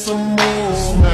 some more.